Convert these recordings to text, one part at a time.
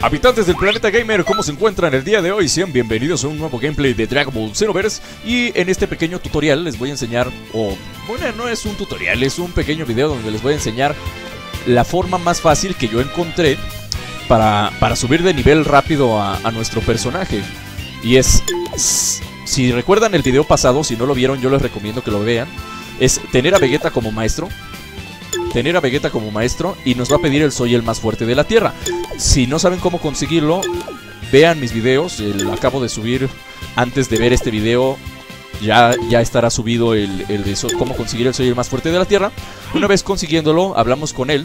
Habitantes del planeta gamer, ¿cómo se encuentran el día de hoy? Sean bienvenidos a un nuevo gameplay de Dragon Ball Xenoverse Y en este pequeño tutorial les voy a enseñar, o bueno, no es un tutorial, es un pequeño video donde les voy a enseñar La forma más fácil que yo encontré para, para subir de nivel rápido a, a nuestro personaje. Y es, si recuerdan el video pasado, si no lo vieron yo les recomiendo que lo vean. Es tener a Vegeta como maestro tener a Vegeta como maestro y nos va a pedir el soy el más fuerte de la Tierra. Si no saben cómo conseguirlo, vean mis videos, el, acabo de subir antes de ver este video. Ya, ya estará subido el, el de cómo conseguir el soy el más fuerte de la Tierra. Una vez consiguiéndolo, hablamos con él.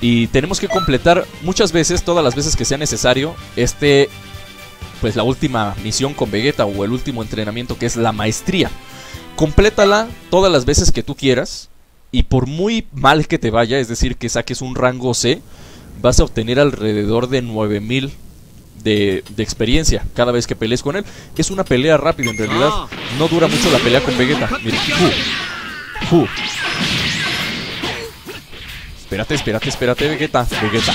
Y tenemos que completar muchas veces, todas las veces que sea necesario, este, pues la última misión con Vegeta o el último entrenamiento que es la maestría. Complétala todas las veces que tú quieras y por muy mal que te vaya, es decir, que saques un rango C, vas a obtener alrededor de 9000 de, de experiencia cada vez que pelees con él. Es una pelea rápida en realidad. No dura mucho la pelea con Vegeta. Uh. Espérate, espérate, espérate, Vegeta. Vegeta.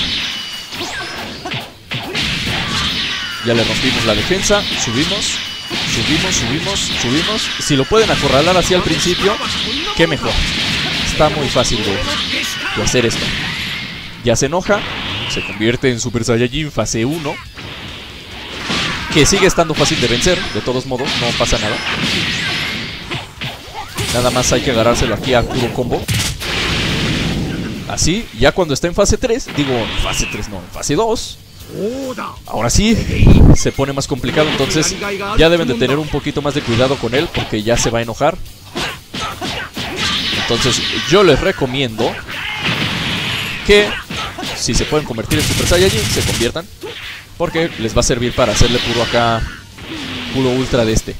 Ya le rompimos la defensa. Subimos. Subimos, subimos, subimos. Si lo pueden acorralar así al principio, qué mejor está muy fácil de, hacer esto. Ya se enoja, se convierte en Super Saiyajin fase 1. Que sigue estando fácil de vencer, de todos modos, no pasa nada. Nada más hay que agarrárselo aquí a puro combo. Así, ya cuando está en fase 3, digo, en fase 3 no, en fase 2. Ahora sí, se pone más complicado, entonces ya deben de tener un poquito más de cuidado con él porque ya se va a enojar. Entonces yo les recomiendo que si se pueden convertir en Super Saiyajin, se conviertan. Porque les va a servir para hacerle puro acá, puro ultra de este.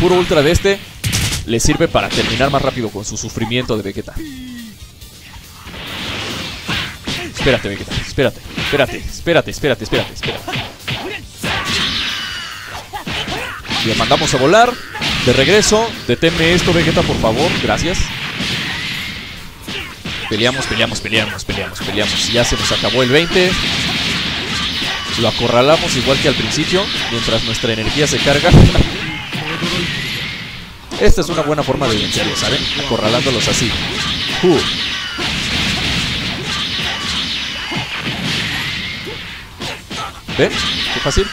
Puro ultra de este les sirve para terminar más rápido con su sufrimiento de Vegeta. Espérate, Vegeta, espérate, espérate, espérate, espérate, espérate, espérate. Le mandamos a volar. De regreso, deténme esto, Vegeta, por favor. Gracias. Peleamos, peleamos, peleamos, peleamos, peleamos. Ya se nos acabó el 20. Lo acorralamos igual que al principio, mientras nuestra energía se carga. Esta es una buena forma de vencerlos, ¿saben? Acorralándolos así. Uh. ¿Ven? Qué fácil.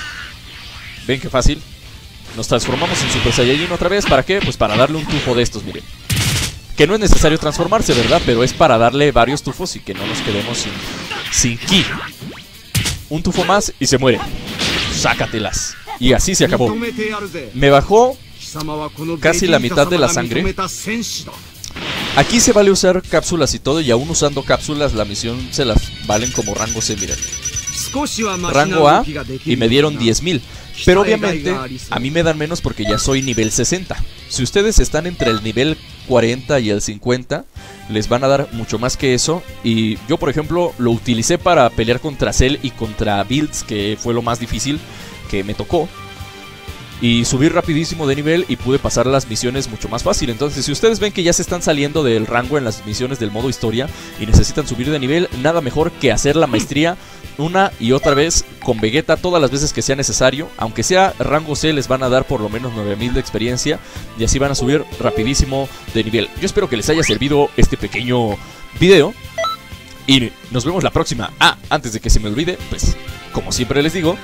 ¿Ven qué fácil? Nos transformamos en Super Saiyajin otra vez. ¿Para qué? Pues para darle un tufo de estos, miren. Que no es necesario transformarse, ¿verdad? Pero es para darle varios tufos y que no nos quedemos sin, sin ki. Un tufo más y se muere. Sácatelas. Y así se acabó. Me bajó casi la mitad de la sangre. Aquí se vale usar cápsulas y todo, y aún usando cápsulas la misión se las valen como rango C, miren. Rango A y me dieron 10.000. Pero obviamente a mí me dan menos porque ya soy nivel 60. Si ustedes están entre el nivel 40 y el 50, les van a dar mucho más que eso. Y yo, por ejemplo, lo utilicé para pelear contra Cell y contra Builds, que fue lo más difícil que me tocó y subir rapidísimo de nivel y pude pasar las misiones mucho más fácil. Entonces, si ustedes ven que ya se están saliendo del rango en las misiones del modo historia y necesitan subir de nivel, nada mejor que hacer la maestría una y otra vez con Vegeta todas las veces que sea necesario. Aunque sea rango C, les van a dar por lo menos 9000 de experiencia y así van a subir rapidísimo de nivel. Yo espero que les haya servido este pequeño video. Y nos vemos la próxima. Ah, antes de que se me olvide, pues como siempre les digo,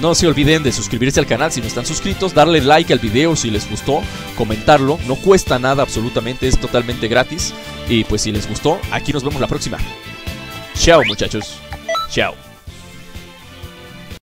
no se olviden de suscribirse al canal si no están suscritos, darle like al video si les gustó, comentarlo, no cuesta nada absolutamente, es totalmente gratis. Y pues si les gustó, aquí nos vemos la próxima. Chao muchachos, chao.